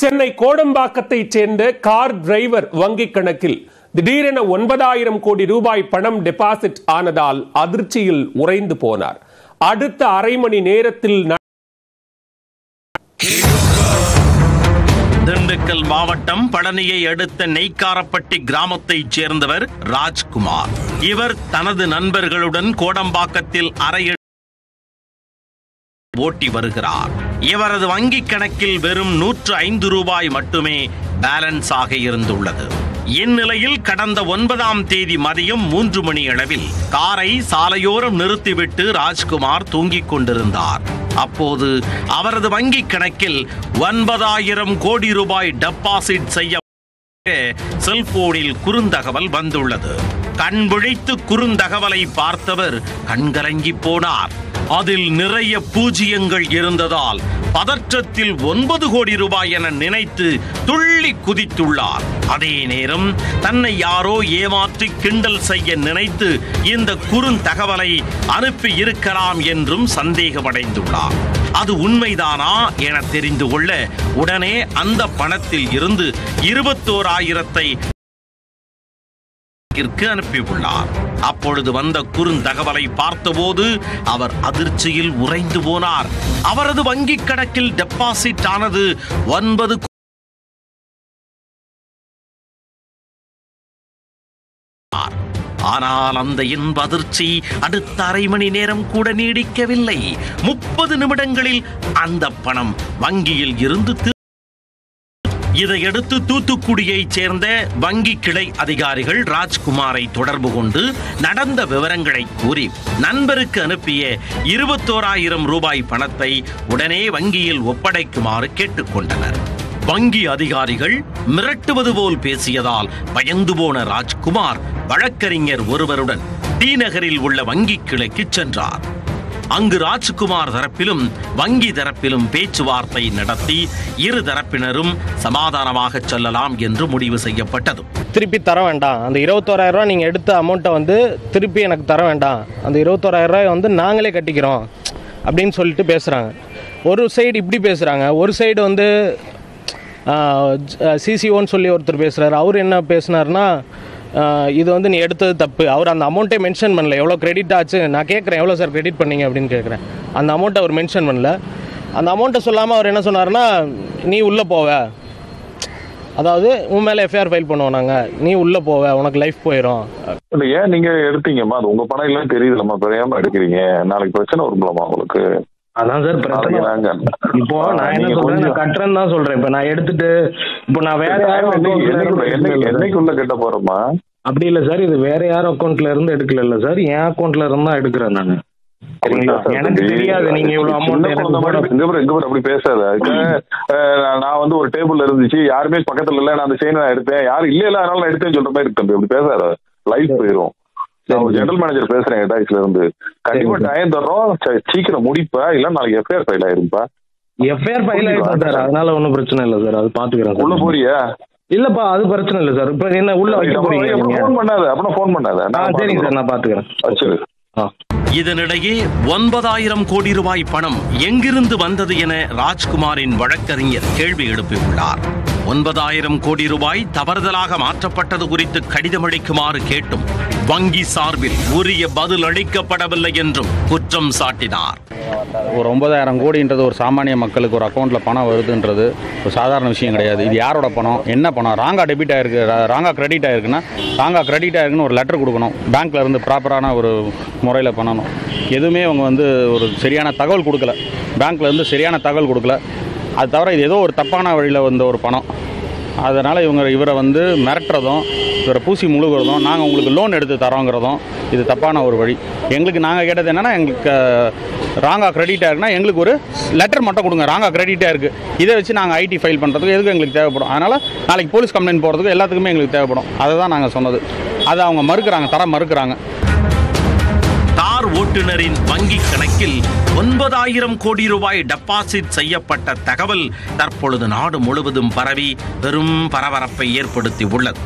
சென்னை கோடம்பாக்கத்தைச் சேர்ந்த car driver வங்கிக் கணக்கில் திடீரென ஒன்பதாயிரம் கோடி ரூபாய் பணம் டெபாசிட் ஆனதால் அதிர்ச்சியில் உறைந்து போனார். அடுத்த அரை மணி நேரத்தில் திண்டுக்கல் மாவட்டம் பழனியை அடுத்த நெய்க்காரப்பட்டி கிராமத்தைச் சேர்ந்தவர் ராஜ்குமார். இவர் தனது நண்பர்களுடன் கோடம்பாக்கத்தில் அறை ஓட்டி வருகிறார். இவரது வங்கிக் கணக்கில் வெறும் நூற்று ஐந்து ரூபாய் மட்டுமே பேலன்ஸ் ஆக இருந்துள்ளது. இந்நிலையில் கடந்த ஒன்பதாம் தேதி மதியம் மூன்று மணி அளவில் காரை சாலையோரம் நிறுத்திவிட்டு ராஜ்குமார் தூங்கிக் கொண்டிருந்தார். அப்போது அவரது வங்கிக் கணக்கில் ஒன்பதாயிரம் கோடி ரூபாய் டெபாசிட் செய்ய செல்போனில் குறுந்தகவல் வந்துள்ளது. கண் விழித்து குறுந்தகவலை பார்த்தவர் கண்கலங்கி போனார். அதில் நிறைய பூஜ்ஜியங்கள் இருந்ததால் பதற்றத்தில் ஒன்பது கோடி ரூபாய் என நினைத்து துள்ளி குதித்துள்ளார். அதே நேரம் தன்னை யாரோ ஏமாற்றி கிண்டல் செய்ய நினைத்து இந்த குறுந்தகவலை அனுப்பி இருக்கலாம் என்றும் சந்தேகமடைந்துள்ளார். அது உண்மைதானா என தெரிந்து கொள்ள உடனே அந்த பணத்தில் இருந்து இருபத்தோராயிரத்தை க்கு அனுப்பியுள்ளார். அப்பொழுது வந்த குறுந்தகவலை பார்த்தபோது அவர் அதிர்ச்சியில் உறைந்து போனார். அவரது வங்கிக் கணக்கில் டெபாசிட் ஆனது ஒன்பது ஆனால் அந்த இன்ப அதிர்ச்சி அடுத்த அரை மணி நேரம் கூட நீடிக்கவில்லை. முப்பது நிமிடங்களில் அந்த பணம் வங்கியில் இருந்து இதையடுத்து தூத்துக்குடியைச் சேர்ந்த வங்கி கிளை அதிகாரிகள் ராஜ்குமாரை தொடர்பு கொண்டு நடந்த விவரங்களை கூறி நண்பருக்கு அனுப்பிய இருபத்தோராயிரம் ரூபாய் பணத்தை உடனே வங்கியில் ஒப்படைக்குமாறு கேட்டுக்கொண்டனர். வங்கி அதிகாரிகள் மிரட்டுவது போல் பேசியதால் பயந்து போன ராஜ்குமார் வழக்கறிஞர் ஒருவருடன் டி நகரில் உள்ள வங்கி கிளைக்கு சென்றார். அங்கு ராஜ்குமார் தரப்பிலும் வங்கி தரப்பிலும் பேச்சுவார்த்தை நடத்தி இரு தரப்பினரும் சமாதானமாக செல்லலாம் என்று முடிவு செய்யப்பட்டது. திருப்பி தர வேண்டாம். அந்த இருபத்தோராயிரம் ரூபாய் நீங்கள் எடுத்த அமௌண்ட்டை வந்து திருப்பி எனக்கு தர வேண்டாம். அந்த இருபத்தோராயிரம் ரூபாய் வந்து நாங்களே கட்டிக்கிறோம் அப்படின்னு சொல்லிட்டு பேசுகிறாங்க ஒரு சைடு இப்படி பேசுகிறாங்க ஒரு சைடு வந்து சிசிஓன்னு சொல்லி ஒருத்தர் பேசுகிறாரு அவர் என்ன பேசுனாருன்னா இது வந்து நீ எடுத்தது தப்பு. அவர் அந்த அமௌண்ட்டே மென்ஷன் பண்ணல. எவ்வளோ கிரெடிட் ஆச்சு? நான் கேட்குறேன் எவ்வளோ சார் கிரெடிட் பண்ணீங்க அப்படின்னு கேட்குறேன். அந்த அமௌண்ட்டை அவர் மென்ஷன் பண்ணல. அந்த அமௌண்ட்டை சொல்லாமல் அவர் என்ன சொன்னாருன்னா நீ உள்ளே போவ. அதாவது உன் மேலே எஃப்ஐஆர் ஃபைல் பண்ணுவோம் நாங்கள் நீ உள்ளே போவ. உனக்கு லைஃப் போயிடும் இல்லை ஏன் நீங்கள் எடுத்தீங்கம்மா? அது உங்கள் பணம் இல்லைன்னு தெரியுதுலம்மா. பெரியாமல் எடுக்கிறீங்க. நாளைக்கு பிரச்சனை வரும்லம்மா உங்களுக்கு. அதான் சார் பிரச்சனை. இப்போ நான் என்ன சொல்றேன் நான் கட்டுறேன்னு தான் சொல்றேன். இப்போ நான் எடுத்துட்டு இப்போ நான் வேற யாரும். என்னைக்குள்ள கட்ட போறோமா? அப்படி இல்லை சார். இது வேற யாரும் அக்கௌண்ட்ல இருந்து எடுக்கல இல்ல சார். என் அக்கௌண்ட்ல இருந்து தான் எடுக்கிறேன் நான். எனக்கு தெரியாது நீங்க இவ்வளவு அமௌண்ட் அப்படி பேசாத. நான் வந்து ஒரு டேபிள்ல இருந்துச்சு. யாருமே பக்கத்துல இல்ல. நான் அந்த செயினை நான் எடுத்தேன். யாரும் இல்ல இல்ல அதனால நான் எடுத்தேன்னு சொல்ற மாதிரி இருக்கு தம்பி. அப்படி பேசாத. லைஃப் போயிரும். நான் ஒரு ஜெனரல் மேனேஜர் பேசுறேன் டாக்ஸ்ல இருந்து. கண்டிப்பா. டைம் தர்றோம். ச- சீக்கிரம் முடிப்பா இல்ல நாளைக்கு எஃப்ஐஆர் ஃபைல் ஆயிருப்பா எஃப்ஐஆர் ஃபைல் ஆயிடுச்சு சார். அதனால ஒன்றும் பிரச்சனை இல்லை சார். அது பாத்துக்கிறேன் உள்ள போறியா? இல்லப்பா அது பிரச்சனை இல்லை சார். இப்போ என்ன உள்ள வைக்க போறீங்க ஃபோன் பண்ணாத. அப்புறம் ஃபோன் பண்ணாத. நான் சரிங்க சார். நான் பாத்துக்கிறேன். வச்சிரு இதனிடையே ஒன்பதாயிரம் கோடி ரூபாய் பணம் எங்கிருந்து வந்தது என ராஜ்குமாரின் வழக்கறிஞர் கேள்வி எழுப்பியுள்ளார். ஒன்பதாயிரம் கோடி ரூபாய் தவறுதலாக மாற்றப்பட்டது குறித்து கடிதம் அளிக்குமாறு கேட்டும். வங்கி சார்பில் உரிய பதில் அளிக்கப்படவில்லை என்றும் குற்றம் சாட்டினார். ஒரு ஒன்பதாயிரம் கோடின்றது ஒரு சாமானிய மக்களுக்கு ஒரு அக்கௌண்ட்டில் பணம் வருதுன்றது ஒரு சாதாரண விஷயம் கிடையாது. இது யாரோட பணம்? என்ன பணம்? ராங்கா டெபிட் ஆயிருக்கு. ராங்கா கிரெடிட் ஆயிருக்குன்னா ராங்கா கிரெடிட் ஆயிருக்குன்னு ஒரு லெட்டர் கொடுக்கணும். பேங்க்ல இருந்து ப்ராப்பரான ஒரு முறையில் பண்ணணும். எதுவுமே அவங்க வந்து ஒரு சரியான தகவல் கொடுக்கல. பேங்க்ல இருந்து சரியான தகவல் கொடுக்கல. அது தவிர இது ஏதோ ஒரு தப்பான வழியில் வந்த ஒரு பணம். அதனால் இவங்க இவரை வந்து மிரட்டுறதும் இவரை பூசி முழுகிறதும் நாங்கள் உங்களுக்கு லோன் எடுத்து தரோங்கிறதும் இது தப்பான ஒரு வழி. எங்களுக்கு நாங்கள் கேட்டது என்னென்னா எங்களுக்கு ராங்காக கிரெடிட்டாக இருக்குன்னா எங்களுக்கு ஒரு லெட்டர் மட்டும் கொடுங்க. ராங்கா கிரெடிட்டாக இருக்குது இதை வச்சு நாங்கள் ஐடி ஃபைல் பண்ணுறதுக்கு எதுக்கு எங்களுக்கு தேவைப்படும்? அதனால் நாளைக்கு போலீஸ் கம்ப்ளைண்ட் போகிறதுக்கு எல்லாத்துக்குமே எங்களுக்கு தேவைப்படும். அதை தான் நாங்கள் சொன்னது. அதை அவங்க மறுக்கிறாங்க தர மறுக்கிறாங்க. ஓட்டுநரின் வங்கி கணக்கில் ஒன்பதாயிரம் கோடி ரூபாய் டெபாசிட் செய்யப்பட்ட தகவல் தற்பொழுது நாடு முழுவதும் பரவி பெரும் பரபரப்பை ஏற்படுத்தி உள்ளது